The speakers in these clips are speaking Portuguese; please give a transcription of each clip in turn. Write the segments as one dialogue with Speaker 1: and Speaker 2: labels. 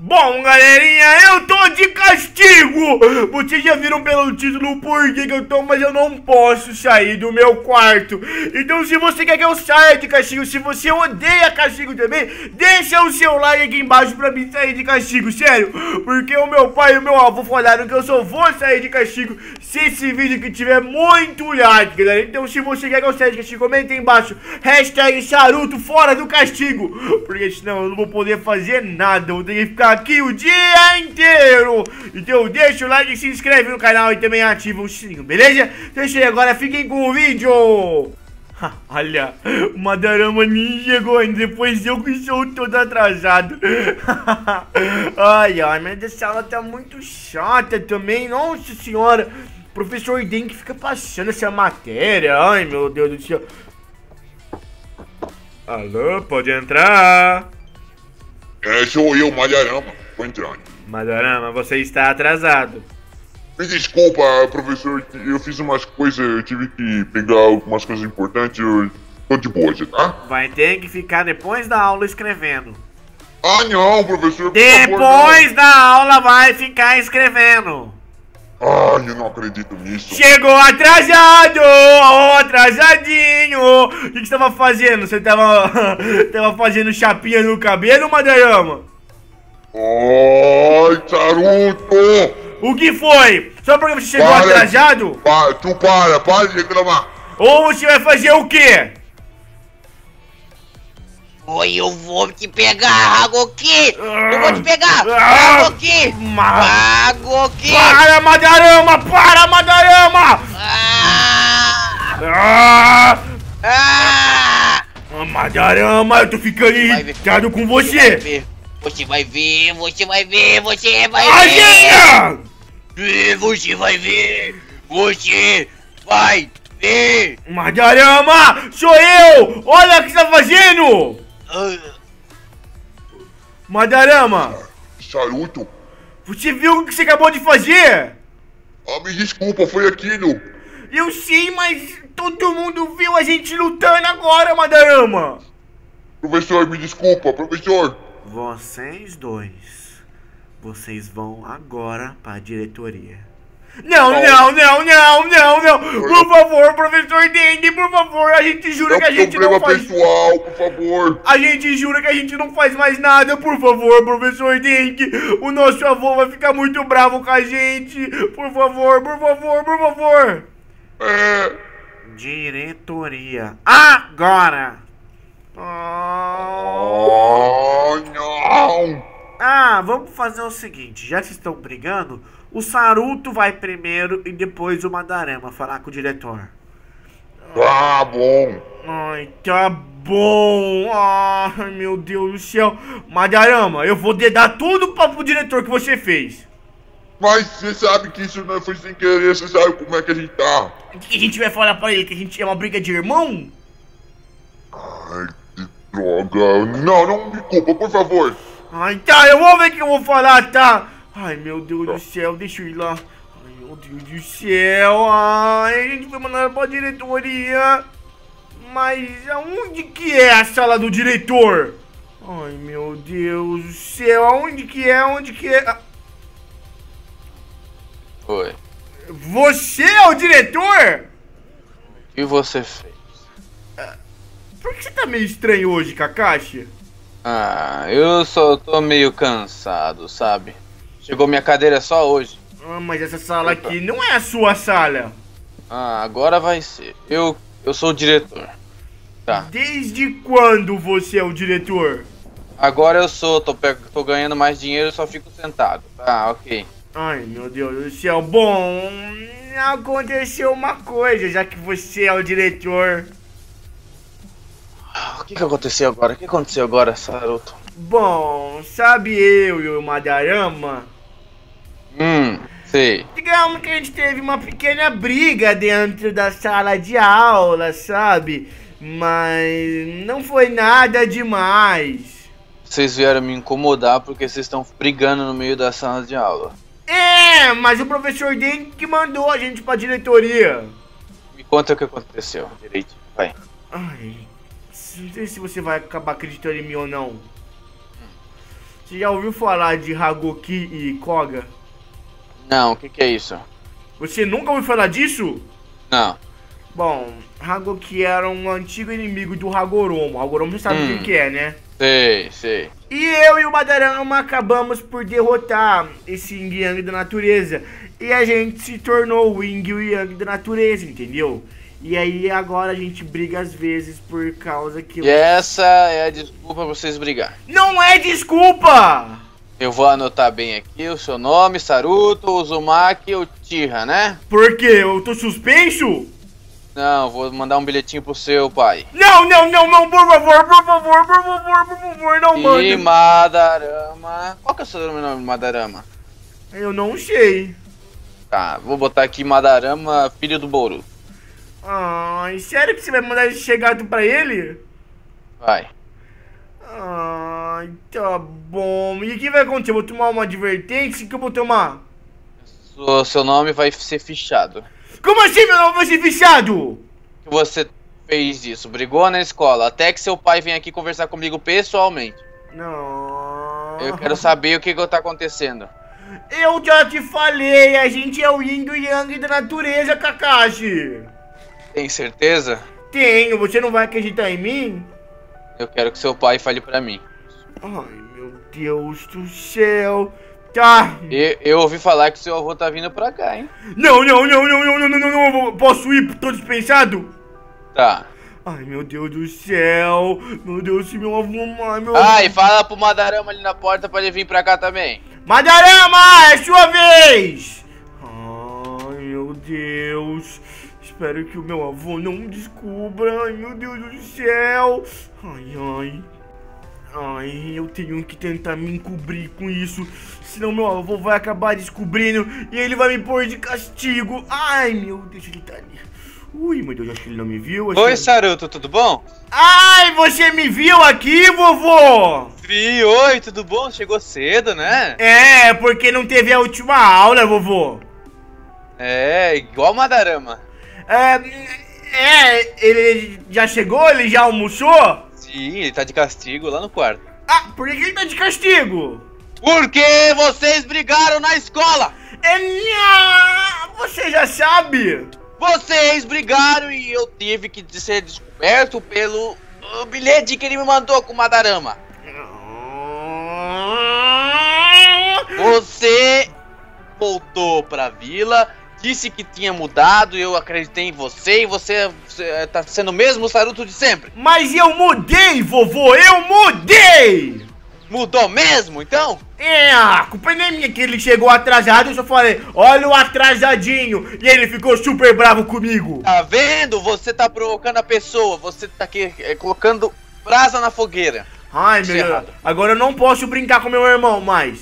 Speaker 1: Bom, galerinha, eu tô de castigo! Vocês já viram pelo título por que, eu tô, mas eu não posso sair do meu quarto. Então, se você quer que eu saia de castigo, se você odeia castigo também, deixa o seu like aqui embaixo pra mim sair de castigo, sério. Porque o meu pai e o meu avô falaram que eu só vou sair de castigo se esse vídeo que tiver muito like, galera. Então, se você quer que eu saia de castigo, comenta aí embaixo. Hashtag Charuto fora do castigo. Porque senão eu não vou poder fazer nada, eu vou ter que ficar aqui o dia inteiro. Então deixa o like, se inscreve no canal e também ativa o sininho, beleza? Então agora fiquem com o vídeo. Olha, o Madarama nem chegou ainda, depois eu que sou todo atrasado. ai, ai, mas essa aula tá muito chata também, nossa senhora. Professor Den que fica passando essa matéria, ai meu Deus do céu. Alô, pode entrar.
Speaker 2: É, sou eu, Malharama. Vou entrando.
Speaker 1: Madarama, você está atrasado.
Speaker 2: Me desculpa, professor, eu fiz umas coisas, eu tive que pegar algumas coisas importantes, eu tô de boa, tá?
Speaker 1: Vai ter que ficar depois da aula escrevendo.
Speaker 2: Ah, não, professor,
Speaker 1: Depois
Speaker 2: favor,
Speaker 1: da aula vai ficar escrevendo.
Speaker 2: Ai, eu não acredito nisso.
Speaker 1: Chegou atrasado! Oh, atrasadinho! O que, que você tava fazendo? Você tava, tava fazendo chapinha no cabelo, Madarama?
Speaker 2: Ai, Charuto!
Speaker 1: O que foi? Só porque você chegou
Speaker 2: Para.
Speaker 1: atrasado?
Speaker 2: Pa, tu para, para de reclamar.
Speaker 1: Ou você vai fazer o quê?
Speaker 3: Oi, eu vou te pegar, Hagoki! Eu vou te pegar!
Speaker 1: Ah.
Speaker 3: Hagoki!
Speaker 1: Para, Madarama! Para, Madarama!
Speaker 3: Ah!
Speaker 1: Ah!
Speaker 3: Ah!
Speaker 1: Madarama, eu tô ficando irritado com você!
Speaker 3: ver, Você vai ver, você vai ver, você vai ver! Você vai ver! Você vai ver!
Speaker 1: Madarama, sou eu! Olha o que você tá fazendo!
Speaker 3: Ah,
Speaker 1: Madarama,
Speaker 2: Charuto?
Speaker 1: você viu o que você acabou de fazer?
Speaker 2: Ah, me desculpa, foi aquilo.
Speaker 1: Eu sei, mas todo mundo viu a gente lutando agora, Madarama!
Speaker 2: Professor, me desculpa, professor.
Speaker 1: Vocês dois, vocês vão agora pra diretoria. Não, não, não, não, não, não! Por favor, professor Dengue, por favor, a gente jura
Speaker 2: É
Speaker 1: que a gente não faz.
Speaker 2: pessoal, por favor.
Speaker 1: A gente jura que a gente não faz mais nada, por favor, professor Dink. O nosso avô vai ficar muito bravo com a gente. Por favor, por favor, por favor.
Speaker 2: É,
Speaker 1: Diretoria. Agora. Ah,
Speaker 2: Oh, não!
Speaker 1: Ah, vamos fazer o seguinte, já que estão brigando, o Saruto vai primeiro e depois o Madarama falar com o diretor.
Speaker 2: Tá bom.
Speaker 1: Ai, tá bom. Ai, meu Deus do céu. Madarama, eu vou dedar tudo para o diretor que você fez.
Speaker 2: Mas você sabe que isso não foi sem querer, você sabe como é que a gente tá.
Speaker 1: O que a gente vai falar pra ele? Que a gente é uma briga de irmão?
Speaker 2: Ai, que droga. Não, não me culpa, por favor.
Speaker 1: Ai, tá, eu vou ver o que eu vou falar, tá? Ai, meu Deus do céu, deixa eu ir lá. Ai, meu Deus do céu. Ai, a gente foi mandado pra diretoria. Mas aonde que é a sala do diretor? Ai, meu Deus do céu, aonde que é? Aonde que é?
Speaker 4: Oi.
Speaker 1: Você é o diretor?
Speaker 4: O que você fez?
Speaker 1: Por que você tá meio estranho hoje, Kakashi?
Speaker 4: Ah, eu só tô meio cansado, sabe? Chegou minha cadeira só hoje.
Speaker 1: Ah, mas essa sala aqui não é a sua sala.
Speaker 4: Ah, agora vai ser. Eu, eu sou o diretor. Tá.
Speaker 1: Desde quando você é o diretor?
Speaker 4: Agora eu sou, tô, tô ganhando mais dinheiro, só fico sentado. Tá, ok.
Speaker 1: Ai, meu Deus do céu. Bom, aconteceu uma coisa, já que você é o diretor.
Speaker 4: O que, que aconteceu agora? O que aconteceu agora, Saruto?
Speaker 1: Bom, sabe eu e o Madarama?
Speaker 4: Hum, sei.
Speaker 1: Digamos que a gente teve uma pequena briga dentro da sala de aula, sabe? Mas não foi nada demais.
Speaker 4: Vocês vieram me incomodar porque vocês estão brigando no meio da sala de aula.
Speaker 1: É, mas o professor Den que mandou a gente pra diretoria.
Speaker 4: Me conta o que aconteceu direito. Vai.
Speaker 1: Ai, não sei se você vai acabar acreditando em mim ou não. Você já ouviu falar de Hagoki e Koga?
Speaker 4: Não, o que, que é isso?
Speaker 1: Você nunca ouviu falar disso?
Speaker 4: Não.
Speaker 1: Bom, Hagoki era um antigo inimigo do Hagoromo. Hagoromo você sabe
Speaker 4: Hum.
Speaker 1: quem que é, né?
Speaker 4: Sei, sei.
Speaker 1: E eu e o Madarama acabamos por derrotar esse Yin Yang da natureza. E a gente se tornou o Yin e Yang da natureza, entendeu? E aí agora a gente briga às vezes por causa que...
Speaker 4: E essa é a desculpa pra vocês brigar.
Speaker 1: Não é desculpa!
Speaker 4: Eu vou anotar bem aqui o seu nome, Saruto, Uzumaki ou Tira, né?
Speaker 1: Por quê? Eu tô suspenso?
Speaker 4: Não, vou mandar um bilhetinho pro seu pai.
Speaker 1: Não, não, não, não, por favor, por favor, por favor, por favor, não
Speaker 4: E
Speaker 1: manda.
Speaker 4: Madarama. Qual que é o seu nome, Madarama?
Speaker 1: Eu não sei.
Speaker 4: Tá, vou botar aqui Madarama, filho do Boruto.
Speaker 1: Ai, sério que você vai mandar esse chegado pra ele?
Speaker 4: Vai.
Speaker 1: Ai, tá bom. E o que vai acontecer? Eu vou tomar uma advertência? O que eu vou tomar?
Speaker 4: O seu nome vai ser fichado.
Speaker 1: Como assim meu nome vai ser fichado?
Speaker 4: Que você fez isso, brigou na escola, até que seu pai vem aqui conversar comigo pessoalmente.
Speaker 1: Não.
Speaker 4: Eu quero saber o que que tá acontecendo.
Speaker 1: Eu já te falei, a gente é o Yin e o Yang da natureza, Kakashi.
Speaker 4: Tem certeza?
Speaker 1: Tenho, você não vai acreditar em mim?
Speaker 4: Eu quero que seu pai fale pra mim.
Speaker 1: Ai, meu Deus do céu. Tá.
Speaker 4: E, eu ouvi falar que seu avô tá vindo pra cá, hein?
Speaker 1: Não, não, não, não, não, não, não, não, não. Posso ir? Tô dispensado?
Speaker 4: Tá.
Speaker 1: Ai, meu Deus do céu. Meu Deus, se meu avô... Ai, meu...
Speaker 4: Ah, e fala pro Madarama ali na porta pra ele vir pra cá também.
Speaker 1: Madarama, é sua vez! Ai, meu Deus. Espero que o meu avô não descubra. Ai, meu Deus do céu. Ai, ai. Ai, eu tenho que tentar me encobrir com isso. Senão meu avô vai acabar descobrindo e ele vai me pôr de castigo. Ai, meu Deus, ele tá ali. Ui, meu Deus, acho que ele não me viu.
Speaker 4: Oi,
Speaker 1: que-
Speaker 4: Saruto, tudo bom?
Speaker 1: Ai, você me viu aqui, vovô?
Speaker 4: Vi, oi, tudo bom? Chegou cedo, né?
Speaker 1: É, porque não teve a última aula, vovô.
Speaker 4: É, igual Madarama.
Speaker 1: É, é, ele já chegou? Ele já almoçou?
Speaker 4: Sim, ele tá de castigo lá no quarto.
Speaker 1: Ah, por que ele tá de castigo?
Speaker 4: Porque vocês brigaram na escola!
Speaker 1: É, nha, você já sabe?
Speaker 4: Vocês brigaram e eu tive que ser descoberto pelo bilhete que ele me mandou com o Madarama. Você voltou pra vila, disse que tinha mudado, eu acreditei em você e você, você tá sendo o mesmo Saruto de sempre.
Speaker 1: Mas eu mudei, vovô, eu mudei!
Speaker 4: Mudou mesmo, então?
Speaker 1: É, a culpa não é minha que ele chegou atrasado, eu só falei, olha o atrasadinho, e ele ficou super bravo comigo.
Speaker 4: Tá vendo? Você tá provocando a pessoa, você tá aqui é, colocando brasa na fogueira.
Speaker 1: Ai,
Speaker 4: Isso é
Speaker 1: meu Deus, agora eu não posso brincar com meu irmão mais.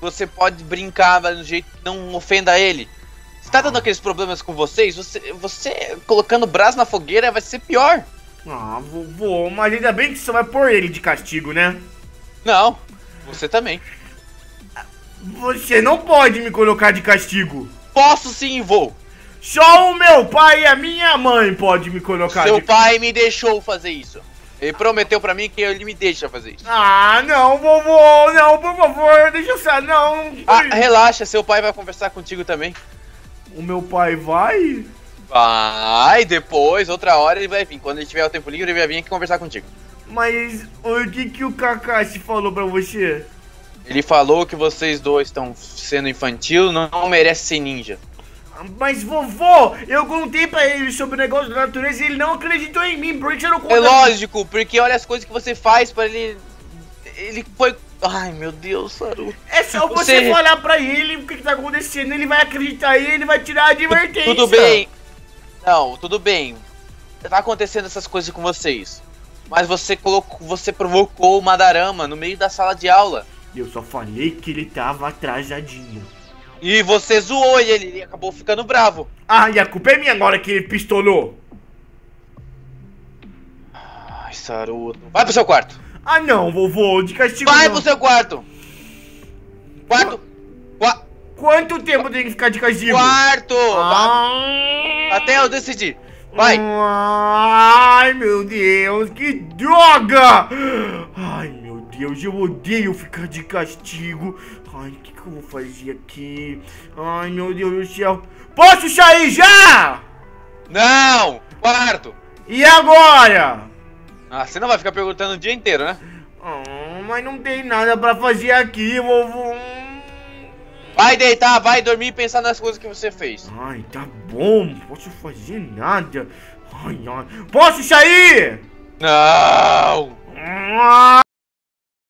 Speaker 4: Você pode brincar, mas do jeito que não ofenda ele. Tá dando aqueles problemas com vocês, você, você colocando brasa na fogueira vai ser pior.
Speaker 1: Ah, vovô, mas ainda bem que você vai pôr ele de castigo, né?
Speaker 4: Não, você também.
Speaker 1: Você não pode me colocar de castigo.
Speaker 4: Posso sim, vou.
Speaker 1: Só o meu pai e a minha mãe pode me colocar
Speaker 4: Seu
Speaker 1: de
Speaker 4: pai me deixou fazer isso. Ele prometeu pra mim que ele me deixa fazer isso.
Speaker 1: Ah, não, vovô, não, por favor, deixa eu sair, não.
Speaker 4: Ah, relaxa, seu pai vai conversar contigo também.
Speaker 1: O meu pai vai?
Speaker 4: Vai, depois, outra hora ele vai vir. Quando ele tiver o tempo livre, ele vai vir aqui conversar contigo.
Speaker 1: Mas o que que o Kakashi falou pra você?
Speaker 4: Ele falou que vocês dois estão sendo infantil, não, merece ser ninja.
Speaker 1: Mas vovô, eu contei pra ele sobre o negócio da natureza e ele não acreditou em mim. Por que você não conta?
Speaker 4: É lógico, porque olha as coisas que você faz pra ele. Ele foi. Ai meu Deus, Saru.
Speaker 1: É só você,
Speaker 4: Você-
Speaker 1: falar pra ele o que, que tá acontecendo, ele vai acreditar e ele vai tirar a advertência.
Speaker 4: Tudo bem. Não, tudo bem. Tá acontecendo essas coisas com vocês. Mas você colocou. Você provocou o Madarama no meio da sala de aula.
Speaker 1: Eu só falei que ele tava atrasadinho.
Speaker 4: E você zoou ele, ele acabou ficando bravo.
Speaker 1: Ah, e a culpa é minha agora que ele pistolou.
Speaker 4: Ai, Saruto. Vai pro seu quarto.
Speaker 1: Ah não, vovô, de castigo
Speaker 4: Vai
Speaker 1: não.
Speaker 4: pro seu quarto. Quarto. Qua-
Speaker 1: Quanto tempo tem que ficar de castigo?
Speaker 4: quarto.
Speaker 1: Ah.
Speaker 4: Até eu decidir. Vai.
Speaker 1: Ai, meu Deus, que droga! Ai, meu Deus. Eu odeio ficar de castigo. Ai, o que, que eu vou fazer aqui? Ai, meu Deus do céu. Posso sair já?
Speaker 4: Não! Quarto!
Speaker 1: E agora?
Speaker 4: Ah, você não vai ficar perguntando o dia inteiro, né?
Speaker 1: Ah, mas não tem nada pra fazer aqui, vovô.
Speaker 4: Vai deitar, vai dormir e pensar nas coisas que você fez.
Speaker 1: Ai, tá bom, não posso fazer nada. Ai, ai. Posso sair?
Speaker 4: Não!
Speaker 1: Ah,